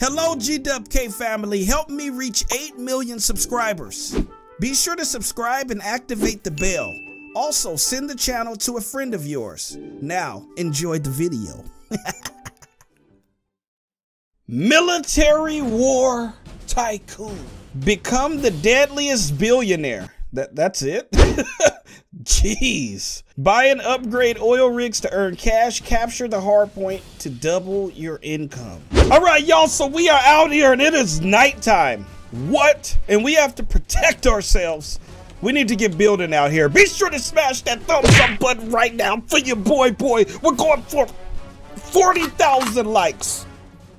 Hello, GWK family. Help me reach 8 million subscribers. Be sure to subscribe and activate the bell. Also, send the channel to a friend of yours. Now, enjoy the video. Military War Tycoon. Become the deadliest billionaire. That that's it? Jeez. Buy and upgrade oil rigs to earn cash. Capture the hard point to double your income. All right, y'all. So we are out here and it is nighttime. What? And we have to protect ourselves. We need to get building out here. Be sure to smash that thumbs up button right now for your boy, boy. We're going for 40,000 likes.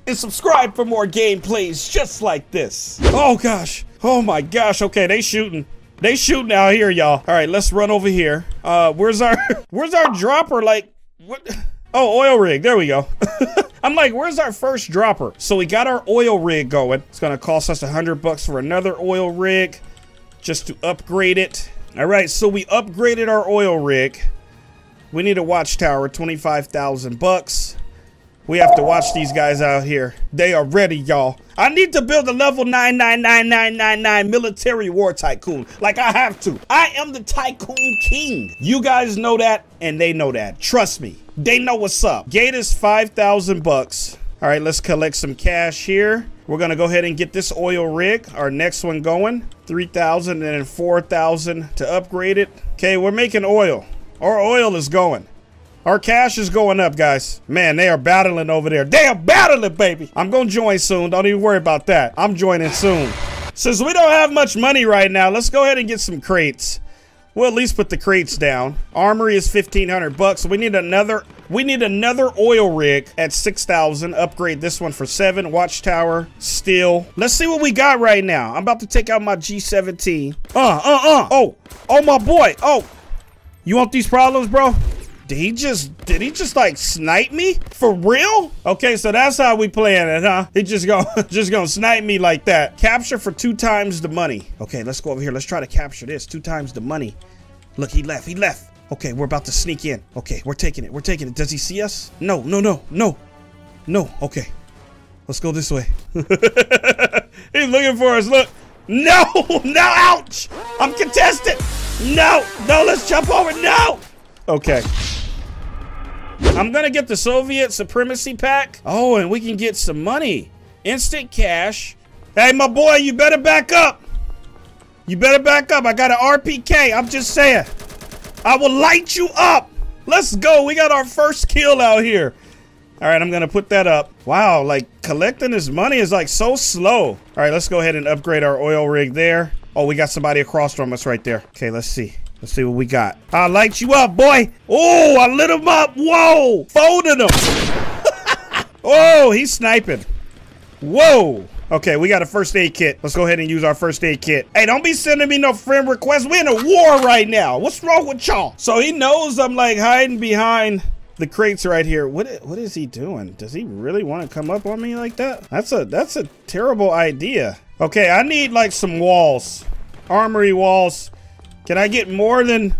And subscribe for more gameplays just like this. Oh, gosh. Oh, my gosh. Okay, they shooting. They shooting out here, y'all. All right, let's run over here. Uh, where's our, where's our dropper? Like, what? Oh, oil rig. There we go. I'm like, where's our first dropper? So we got our oil rig going. It's gonna cost us a hundred bucks for another oil rig just to upgrade it. All right, so we upgraded our oil rig. We need a watchtower, 25,000 bucks. We have to watch these guys out here. They are ready, y'all. I need to build a level 999999 military war tycoon. Like I have to. I am the tycoon king. You guys know that and they know that. Trust me. They know what's up. Gate is 5,000 bucks. All right, let's collect some cash here. We're gonna go ahead and get this oil rig, our next one going. 3,000 and then 4,000 to upgrade it. Okay, we're making oil. Our oil is going. Our cash is going up, guys. Man, they are battling over there. They are battling, baby. I'm going to join soon. Don't even worry about that. I'm joining soon. Since we don't have much money right now, let's go ahead and get some crates. We'll at least put the crates down. Armory is 1500 bucks. We need another we need another oil rig at 6000. Upgrade this one for 7. Watchtower, steel. Let's see what we got right now. I'm about to take out my G17. Uh, uh, uh. Oh, oh my boy. Oh. You want these problems, bro? Did he just, did he just like snipe me? For real? Okay, so that's how we playing it, huh? He just gonna, just gonna snipe me like that. Capture for two times the money. Okay, let's go over here. Let's try to capture this. Two times the money. Look, he left, he left. Okay, we're about to sneak in. Okay, we're taking it, we're taking it. Does he see us? No, no, no, no. No, okay. Let's go this way. He's looking for us, look. No, no, ouch. I'm contested. No, no, let's jump over, no. Okay. I'm gonna get the Soviet Supremacy Pack. Oh, and we can get some money. Instant cash. Hey, my boy, you better back up. You better back up. I got an RPK. I'm just saying. I will light you up. Let's go. We got our first kill out here. All right, I'm going to put that up. Wow, like collecting this money is like so slow. All right, let's go ahead and upgrade our oil rig there. Oh, we got somebody across from us right there. Okay, let's see. Let's see what we got. I light you up, boy. Oh, I lit him up. Whoa. Folded him. oh, he's sniping. Whoa. Okay, we got a first aid kit. Let's go ahead and use our first aid kit. Hey, don't be sending me no friend requests. We're in a war right now. What's wrong with y'all? So he knows I'm like hiding behind the crates right here. What what is he doing? Does he really want to come up on me like that? That's a that's a terrible idea. Okay, I need like some walls. Armory walls. Can I get more than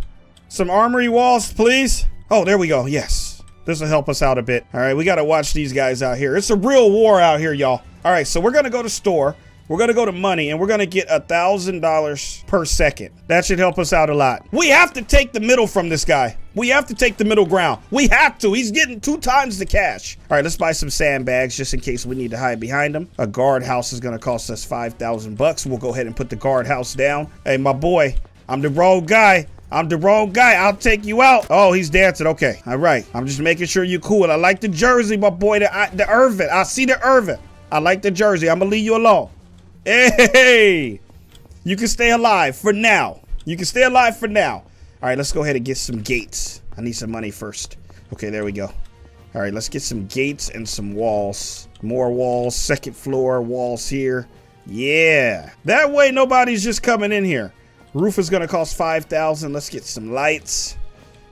some armory walls, please? Oh, there we go. Yes. This will help us out a bit. All right, we got to watch these guys out here. It's a real war out here, y'all. All right, so we're going to go to store. We're going to go to money, and we're going to get a $1,000 per second. That should help us out a lot. We have to take the middle from this guy. We have to take the middle ground. We have to. He's getting two times the cash. All right, let's buy some sandbags just in case we need to hide behind him. A guardhouse is going to cost us 5,000 bucks. We'll go ahead and put the guardhouse down. Hey, my boy, I'm the wrong guy. I'm the wrong guy. I'll take you out. Oh, he's dancing. Okay. All right. I'm just making sure you're cool. I like the jersey, my boy. The, the Irvin. I see the Irvin. I like the jersey. I'm going to leave you alone. Hey. You can stay alive for now. You can stay alive for now. All right. Let's go ahead and get some gates. I need some money first. Okay. There we go. All right. Let's get some gates and some walls. More walls. Second floor walls here. Yeah. That way nobody's just coming in here. Roof is gonna cost 5,000. Let's get some lights.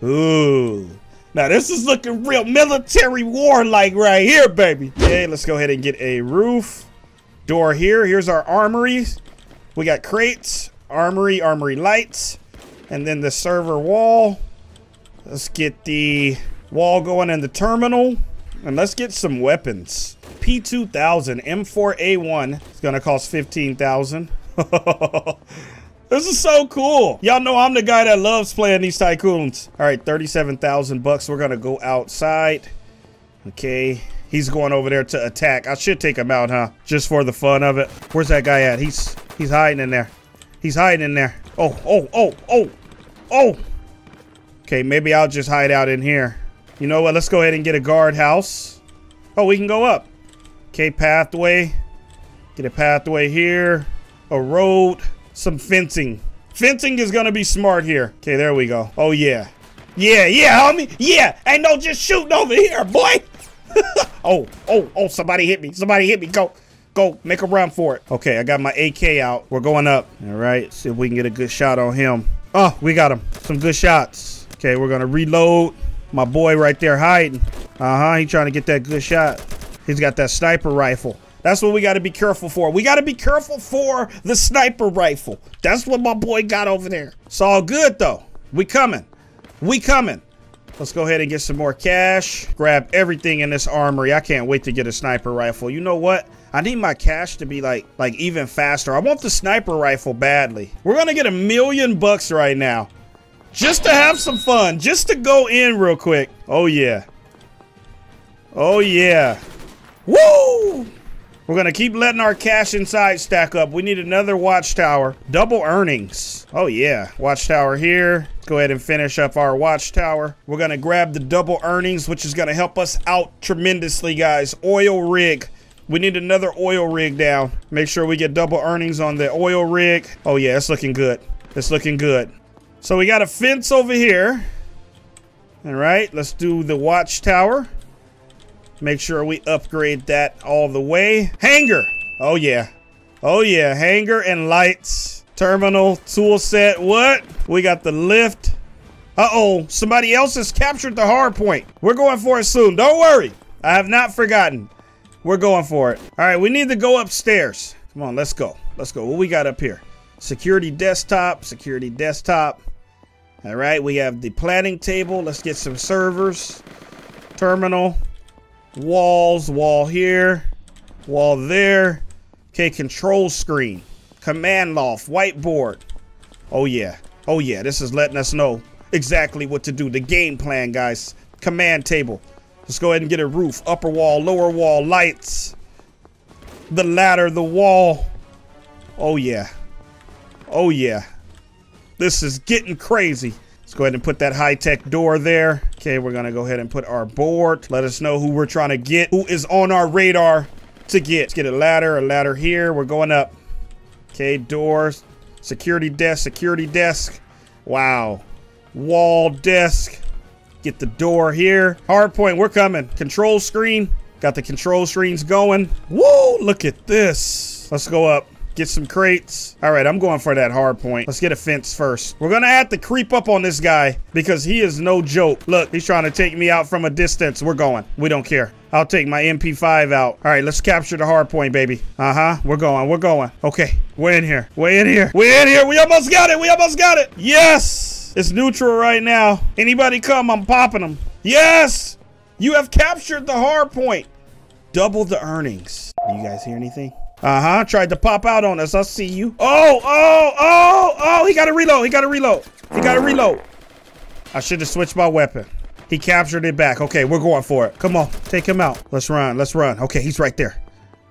Ooh. Now this is looking real military war-like right here, baby. Okay, let's go ahead and get a roof. Door here. Here's our armory. We got crates, armory, armory lights, and then the server wall. Let's get the wall going in the terminal. And let's get some weapons. P2000 M4A1. It's gonna cost 15,000. This is so cool. Y'all know I'm the guy that loves playing these tycoons. All right, 37,000 bucks. We're going to go outside. Okay. He's going over there to attack. I should take him out, huh? Just for the fun of it. Where's that guy at? He's he's hiding in there. He's hiding in there. Oh, oh, oh, oh, oh. Okay, maybe I'll just hide out in here. You know what? Let's go ahead and get a guardhouse. Oh, we can go up. Okay, pathway. Get a pathway here. A road some fencing. Fencing is gonna be smart here. Okay, there we go. Oh yeah. Yeah, yeah, homie. Yeah. Ain't no just shooting over here, boy. oh, oh, oh, somebody hit me. Somebody hit me. Go. Go. Make a run for it. Okay, I got my AK out. We're going up. All right. See if we can get a good shot on him. Oh, we got him. Some good shots. Okay, we're gonna reload. My boy right there hiding. Uh-huh. He trying to get that good shot. He's got that sniper rifle. That's what we got to be careful for. We got to be careful for the sniper rifle. That's what my boy got over there. It's all good, though. We coming. We coming. Let's go ahead and get some more cash. Grab everything in this armory. I can't wait to get a sniper rifle. You know what? I need my cash to be like like even faster. I want the sniper rifle badly. We're gonna get a million bucks right now. Just to have some fun. Just to go in real quick. Oh yeah. Oh yeah. Woo! We're going to keep letting our cash inside stack up. We need another watchtower. Double earnings. Oh, yeah. Watchtower here. Let's go ahead and finish up our watchtower. We're going to grab the double earnings, which is going to help us out tremendously, guys. Oil rig. We need another oil rig down. Make sure we get double earnings on the oil rig. Oh, yeah. It's looking good. It's looking good. So we got a fence over here. All right. Let's do the watchtower. Make sure we upgrade that all the way. Hangar. Oh, yeah. Oh, yeah. Hangar and lights. Terminal, tool set. What? We got the lift. Uh-oh. Somebody else has captured the hard point. We're going for it soon. Don't worry. I have not forgotten. We're going for it. All right, we need to go upstairs. Come on, let's go. Let's go. What we got up here? Security desktop, security desktop. All right, we have the planning table. Let's get some servers. Terminal. Walls, wall here, wall there. Okay, control screen, command loft, whiteboard. Oh yeah, oh yeah, this is letting us know exactly what to do. The game plan, guys. Command table. Let's go ahead and get a roof, upper wall, lower wall, lights. The ladder, the wall. Oh yeah. Oh yeah. This is getting crazy. Let's go ahead and put that high-tech door there. Okay, we're gonna go ahead and put our board. Let us know who we're trying to get, who is on our radar to get. Let's get a ladder, a ladder here. We're going up. Okay, doors, security desk, security desk. Wow. Wall desk. Get the door here. Hardpoint, we're coming. Control screen. Got the control screens going. Whoa, look at this. Let's go up. Get some crates. All right, I'm going for that hard point. Let's get a fence first. We're gonna have to creep up on this guy because he is no joke. Look, he's trying to take me out from a distance. We're going. We don't care. I'll take my MP5 out. All right, let's capture the hard point, baby. Uh-huh. We're going. We're going. Okay. We're in here. We're in here. We're in here. We almost got it. We almost got it. Yes. It's neutral right now. Anybody come, I'm popping them. Yes. You have captured the hard point. Double the earnings. You guys hear anything? Uh-huh. Tried to pop out on us. I see you. Oh, oh, oh, oh. He got to reload. He got to reload. He got to reload. I should have switched my weapon. He captured it back. Okay, we're going for it. Come on. Take him out. Let's run. Let's run. Okay, he's right there.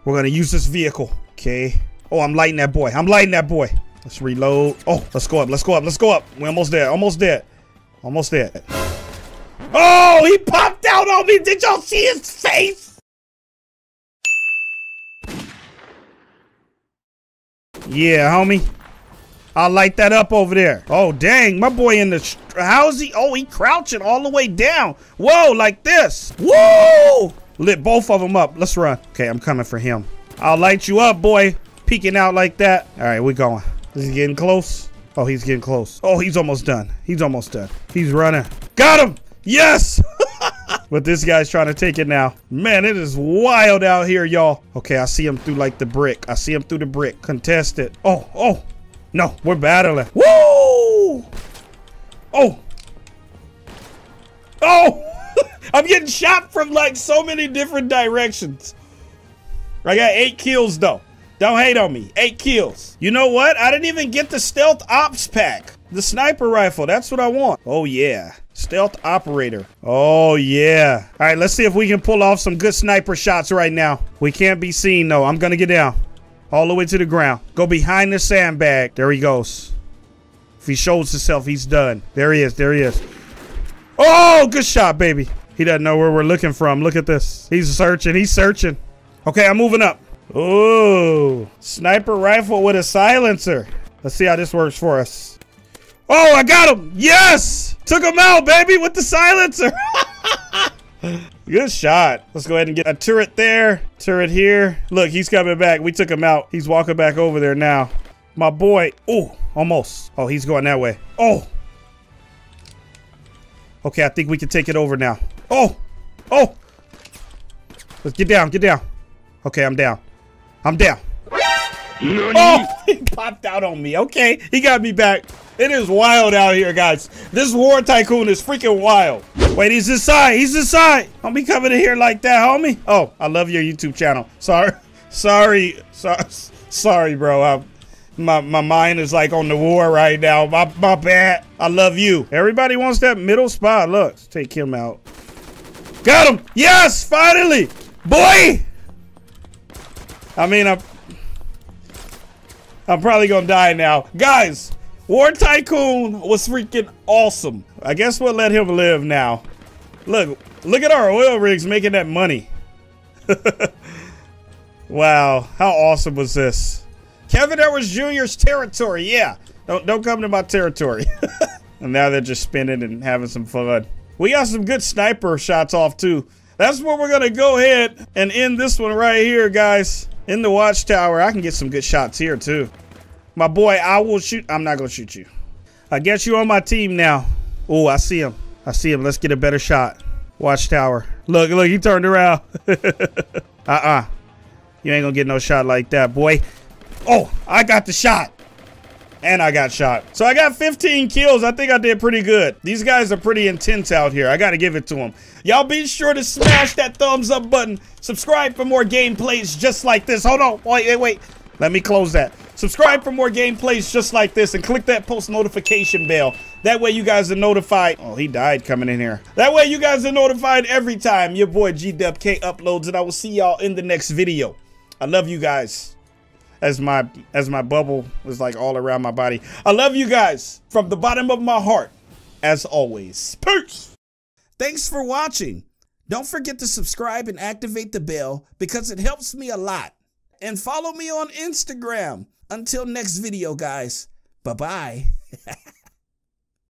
We're going to use this vehicle. Okay. Oh, I'm lighting that boy. I'm lighting that boy. Let's reload. Oh, let's go up. Let's go up. Let's go up. We're almost there. Almost there. Almost there. Oh, he popped out on me. Did y'all see his face? Yeah, homie. I'll light that up over there. Oh, dang. My boy in the... How's he? Oh, he crouching all the way down. Whoa, like this. Whoa! Lit both of them up. Let's run. Okay, I'm coming for him. I'll light you up, boy. Peeking out like that. All right, we going. Is he getting close? Oh, he's getting close. Oh, he's almost done. He's almost done. He's running. Got him! Yes! but this guy's trying to take it now. Man, it is wild out here, y'all. Okay, I see him through like the brick. I see him through the brick. Contested. Oh, oh. No, we're battling. Woo! Oh. Oh! I'm getting shot from like so many different directions. I got eight kills though. Don't hate on me. Eight kills. You know what? I didn't even get the stealth ops pack. The sniper rifle. That's what I want. Oh, yeah. Stealth operator. Oh, yeah. All right, let's see if we can pull off some good sniper shots right now. We can't be seen, though. I'm going to get down. All the way to the ground. Go behind the sandbag. There he goes. If he shows himself, he's done. There he is. There he is. Oh, good shot, baby. He doesn't know where we're looking from. Look at this. He's searching. He's searching. Okay, I'm moving up. Oh, sniper rifle with a silencer. Let's see how this works for us. Oh, I got him. Yes. Took him out, baby, with the silencer. Good shot. Let's go ahead and get a turret there. Turret here. Look, he's coming back. We took him out. He's walking back over there now. My boy. Oh, almost. Oh, he's going that way. Oh. Okay, I think we can take it over now. Oh. Oh. Let's get down. Get down. Okay, I'm down. I'm down. Oh, he popped out on me. Okay, he got me back. It is wild out here, guys. This war tycoon is freaking wild. Wait, he's inside. He's inside. Don't be coming in here like that, homie. Oh, I love your YouTube channel. Sorry, sorry, sorry, bro. I, my my mind is like on the war right now. My my bad. I love you. Everybody wants that middle spot. Look, let's take him out. Got him. Yes, finally, boy. I mean, I'm, I'm probably gonna die now. Guys, War Tycoon was freaking awesome. I guess we'll let him live now. Look, look at our oil rigs making that money. wow, how awesome was this? Kevin Edwards Jr.'s territory, yeah. Don't, don't come to my territory. and now they're just spinning and having some fun. We got some good sniper shots off too. That's where we're gonna go ahead and end this one right here, guys in the watchtower. I can get some good shots here too. My boy, I will shoot. I'm not going to shoot you. I get you're on my team now. Oh, I see him. I see him. Let's get a better shot. Watchtower. Look, look, he turned around. uh-uh. You ain't going to get no shot like that, boy. Oh, I got the shot. And I got shot. So I got 15 kills. I think I did pretty good. These guys are pretty intense out here. I got to give it to them. Y'all be sure to smash that thumbs up button. Subscribe for more gameplays just like this. Hold on. Wait, wait, wait. Let me close that. Subscribe for more gameplays just like this and click that post notification bell. That way you guys are notified. Oh, he died coming in here. That way you guys are notified every time your boy GWK uploads and I will see y'all in the next video. I love you guys as my as my bubble was like all around my body. I love you guys from the bottom of my heart as always. Peace. Thanks for watching. Don't forget to subscribe and activate the bell because it helps me a lot. And follow me on Instagram. Until next video, guys. Bye-bye.